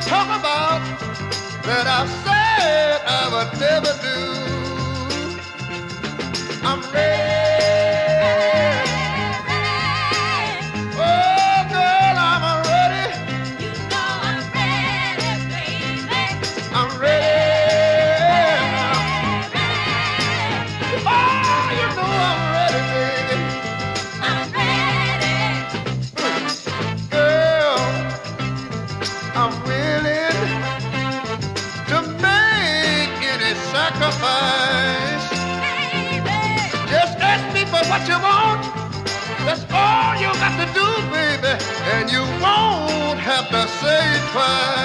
talk about that I said I would never do. What you want. That's all you got to do, baby. And you won't have to say twice.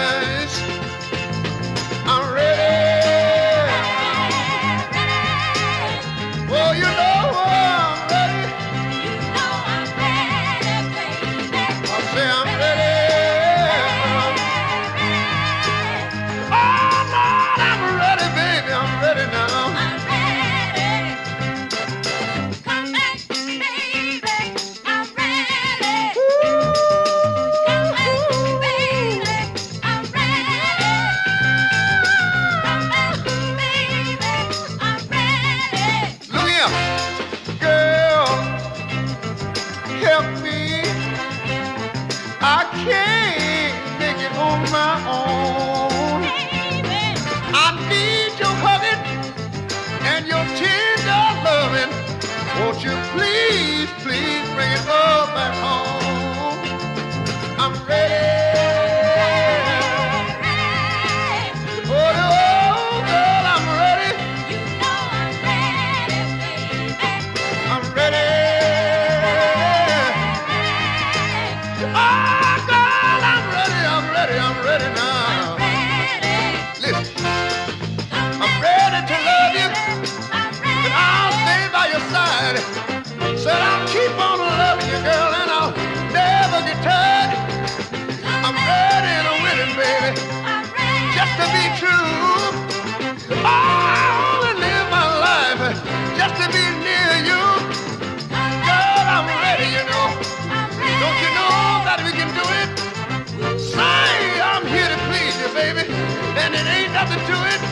I can't make it on my own. I need your and your tender. Won't you please, please nothing to it.